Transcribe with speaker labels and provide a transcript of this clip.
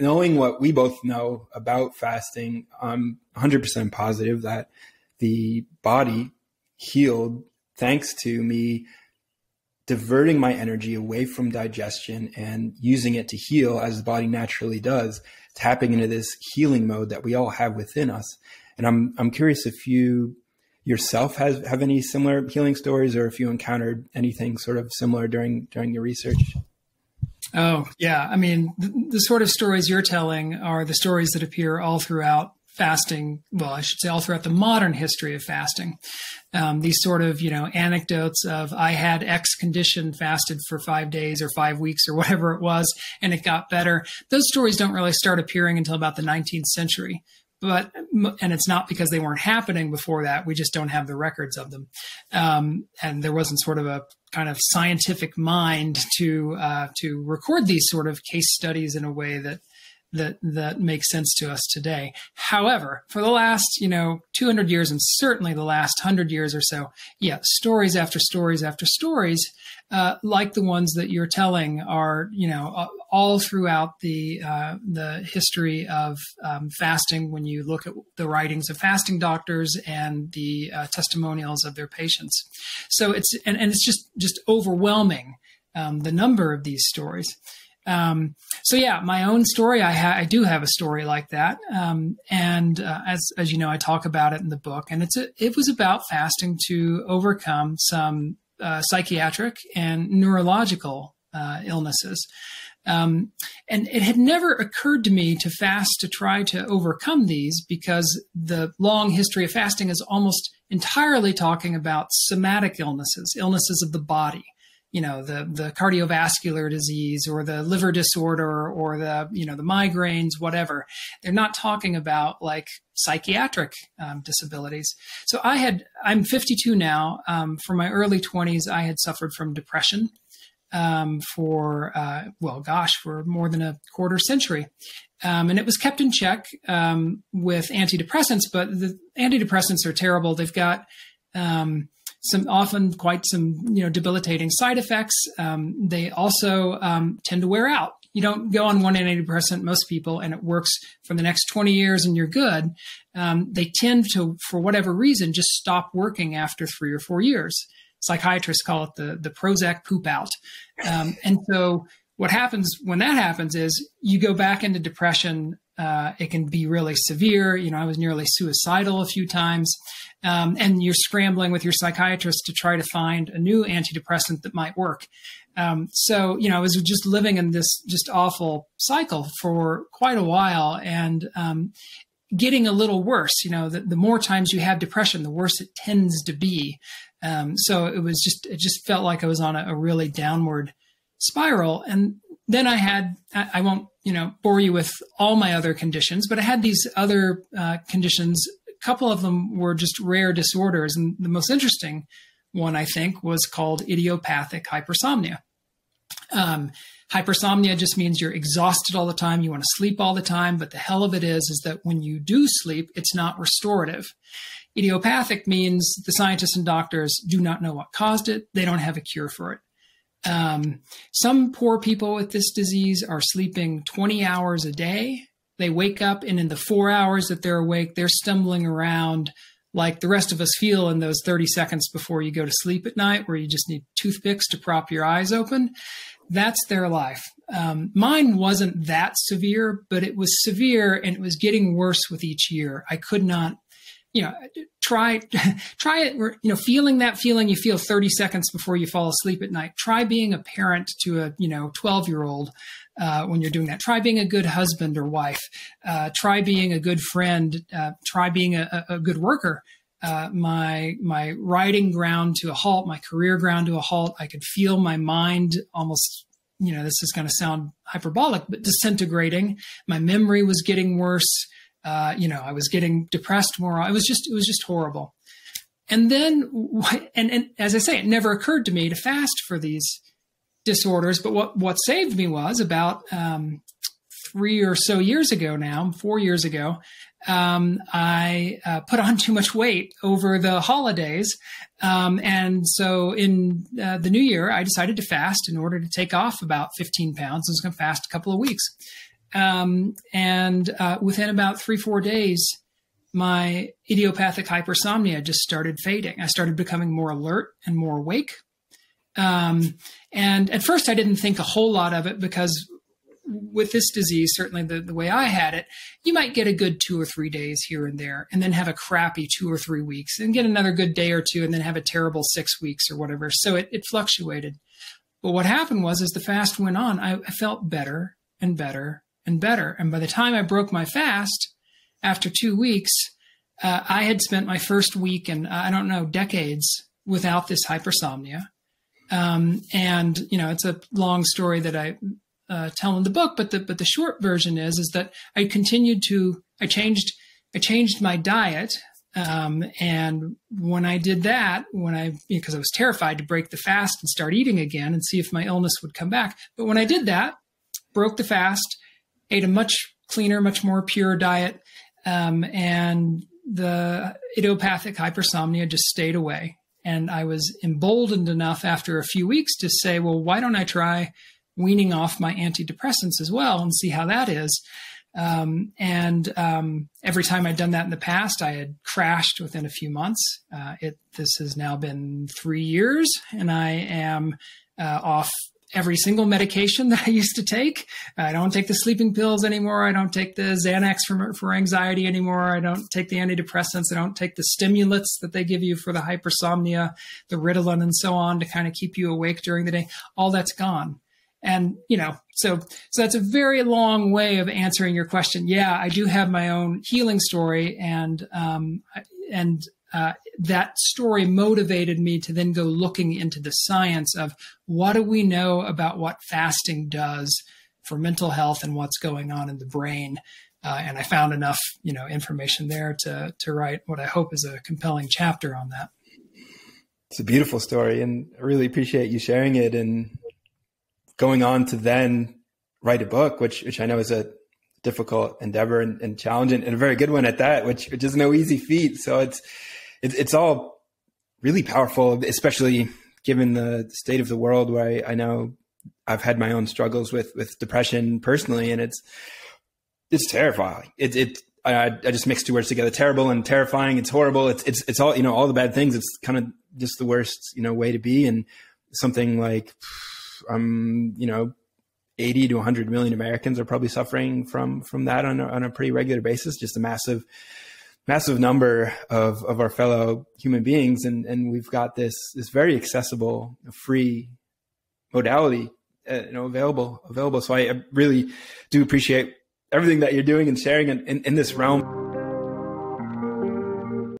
Speaker 1: knowing what we both know about fasting, I'm 100% positive that the body healed thanks to me diverting my energy away from digestion and using it to heal as the body naturally does, tapping into this healing mode that we all have within us. And I'm I'm curious if you yourself has have any similar healing stories or if you encountered anything sort of similar during during your research.
Speaker 2: Oh, yeah. I mean, the, the sort of stories you're telling are the stories that appear all throughout fasting. Well, I should say all throughout the modern history of fasting. Um, these sort of, you know, anecdotes of I had X condition, fasted for five days or five weeks or whatever it was, and it got better. Those stories don't really start appearing until about the 19th century but and it's not because they weren't happening before that. We just don't have the records of them, um, and there wasn't sort of a kind of scientific mind to uh, to record these sort of case studies in a way that that that makes sense to us today. However, for the last, you know, 200 years and certainly the last 100 years or so, yeah, stories after stories after stories uh, like the ones that you're telling are, you know, all throughout the uh, the history of um, fasting. When you look at the writings of fasting doctors and the uh, testimonials of their patients, so it's and, and it's just just overwhelming um, the number of these stories. Um, so yeah, my own story, I, ha- I do have a story like that. Um, and, uh, as, as you know, I talk about it in the book and it's, a, it was about fasting to overcome some, uh, psychiatric and neurological, uh, illnesses. Um, and it had never occurred to me to fast to try to overcome these because the long history of fasting is almost entirely talking about somatic illnesses, illnesses of the body you know the the cardiovascular disease or the liver disorder or the you know the migraines whatever they're not talking about like psychiatric um, disabilities. So i had i'm 52 now um, for my early 20s i had suffered from depression um, for uh, well gosh for more than a quarter century. Um, and it was kept in check um, with antidepressants but the antidepressants are terrible. They've got um, some often quite some you know debilitating side effects. Um, they also um, tend to wear out. You don't go on one antidepressant, most people, and it works for the next 20 years and you're good. Um, they tend to, for whatever reason, just stop working after three or four years. Psychiatrists call it the, the Prozac poop out. Um, and so what happens when that happens is you go back into depression. Uh, it can be really severe. You know, I was nearly suicidal a few times um, and you're scrambling with your psychiatrist to try to find a new antidepressant that might work. Um, so, you know, I was just living in this just awful cycle for quite a while and um, getting a little worse. You know, the, the, more times you have depression, the worse it tends to be. Um, so it was just, it just felt like I was on a, a really downward spiral. And then I had, I, I, won't, you know, bore you with all my other conditions, but I had these other uh, conditions A couple of them were just rare disorders. And the most interesting one, I think, was called idiopathic hypersomnia. Um, hypersomnia just means you're exhausted all the time, you want to sleep all the time, but the hell of it is, is that when you do sleep, it's not restorative. Idiopathic means the scientists and doctors do not know what caused it, they don't have a cure for it. Um, some poor people with this disease are sleeping 20 hours a day they wake up, and in the four hours that they're awake, they're stumbling around like the rest of us feel in those 30 seconds before you go to sleep at night, where you just need toothpicks to prop your eyes open. That's their life. Um, mine wasn't that severe, but it was severe and it was getting worse with each year. I could not, you know, try, try it, you know, feeling that feeling you feel 30 seconds before you fall asleep at night. Try being a parent to a, you know, 12 year old uh, when you're doing that. Try being a good husband or wife. Uh, try being a good friend. Uh, try being a, a good worker. Uh, my my writing ground to a halt, my career ground to a halt. I could feel my mind almost. You know, this is going to sound hyperbolic, but disintegrating. My memory was getting worse. Uh, you know, I was getting depressed more. It was just it was just horrible. And then, and, and as I say, it never occurred to me to fast for these disorders. But what, what saved me was about um, three or so years ago now, four years ago, um, I uh, put on too much weight over the holidays. Um, and so in uh, the new year, I decided to fast in order to take off about 15 pounds. I was going to fast a couple of weeks. Um, and uh, within about three, four days, my idiopathic hypersomnia just started fading. I started becoming more alert and more awake. Um, and at first, I didn't think a whole lot of it because with this disease, certainly the, the way I had it, you might get a good two or three days here and there, and then have a crappy two or three weeks, and get another good day or two, and then have a terrible six weeks or whatever. So it, it fluctuated. But what happened was, as the fast went on, I, I felt better and better and better. And by the time I broke my fast, after two weeks, uh, I had spent my first week and uh, I don't know decades without this hypersomnia. Um, and you know, it's a long story that I uh, tell in the book, but the but the short version is is that I continued to I changed I changed my diet. Um, and when I did that, when I because I was terrified to break the fast and start eating again and see if my illness would come back, but when I did that, broke the fast, ate a much cleaner, much more pure diet, um, and the idiopathic hypersomnia just stayed away. And I was emboldened enough after a few weeks to say, well, why don't I try weaning off my antidepressants as well and see how that is? Um, and um, every time I'd done that in the past, I had crashed within a few months. Uh, it this has now been three years, and I am uh, off every single medication that I used to take. I don't take the sleeping pills anymore. I don't take the Xanax for, for anxiety anymore. I don't take the antidepressants. I don't take the stimulants that they give you for the hypersomnia, the Ritalin and so on to kind of keep you awake during the day. All that's gone. And, you know, so, so that's a very long way of answering your question. Yeah, I do have my own healing story and, um, and uh, that story motivated me to then go looking into the science of what do we know about what fasting does for mental health and what's going on in the brain. Uh, and I found enough, you know, information there to to write what I hope is a compelling chapter on that.
Speaker 1: It's a beautiful story, and I really appreciate you sharing it and going on to then write a book, which which I know is a difficult endeavor and, and challenging, and a very good one at that, which which is no easy feat. So it's it, it's all really powerful, especially given the state of the world where I, I know I've had my own struggles with, with depression personally, and it's, it's terrifying. It, it, I, I just mixed two words together, terrible and terrifying. It's horrible. It's, it's, it's all, you know, all the bad things. It's kind of just the worst, you know, way to be. And something like, um, you know, 80 to 100 million Americans are probably suffering from, from that on a, on a pretty regular basis. Just a massive, massive number of, of our fellow human beings. And, and we've got this, this very accessible, free modality, uh, you know, available, available. So I really do appreciate everything that you're doing and sharing in, in, in this realm.